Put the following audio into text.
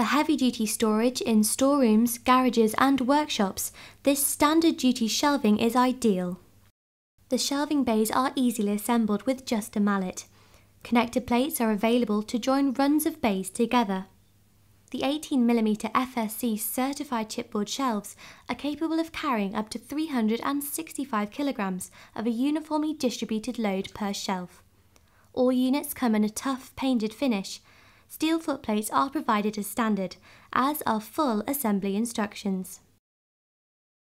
For heavy-duty storage in storerooms, garages and workshops, this standard duty shelving is ideal. The shelving bays are easily assembled with just a mallet. Connector plates are available to join runs of bays together. The 18mm FSC certified chipboard shelves are capable of carrying up to 365 kilograms of a uniformly distributed load per shelf. All units come in a tough painted finish. Steel footplates are provided as standard, as are full assembly instructions.